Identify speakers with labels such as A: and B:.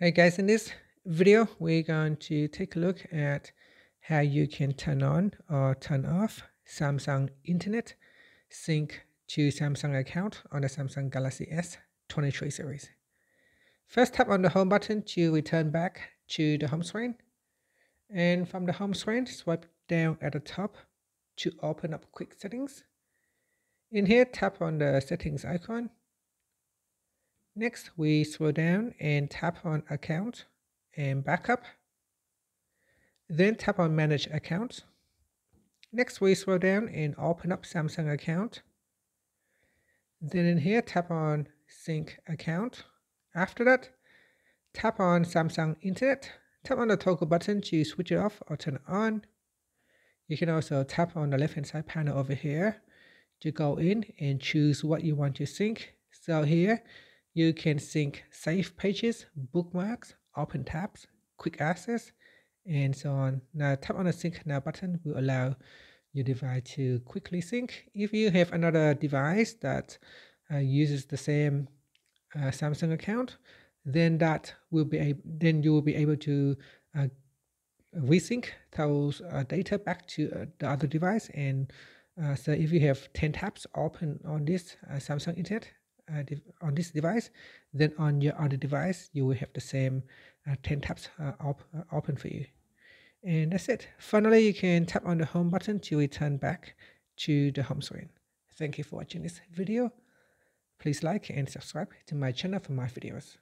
A: Hey guys, in this video, we're going to take a look at how you can turn on or turn off Samsung Internet sync to Samsung account on the Samsung Galaxy S23 series. First tap on the home button to return back to the home screen. And from the home screen, swipe down at the top to open up quick settings. In here, tap on the settings icon Next, we scroll down and tap on Account and Backup. Then tap on Manage Account. Next, we scroll down and open up Samsung account. Then in here, tap on Sync Account. After that, tap on Samsung Internet. Tap on the toggle button to switch it off or turn it on. You can also tap on the left hand side panel over here to go in and choose what you want to sync. So here, you can sync save pages, bookmarks, open tabs, quick access, and so on. Now tap on the sync now button will allow your device to quickly sync. If you have another device that uh, uses the same uh, Samsung account, then that will be able, then you will be able to uh, resync those uh, data back to uh, the other device. And uh, so if you have 10 tabs open on this Samsung Internet, uh, on this device, then on your other device, you will have the same uh, 10 tabs uh, op uh, open for you. And that's it. Finally, you can tap on the home button to return back to the home screen. Thank you for watching this video. Please like and subscribe to my channel for my videos.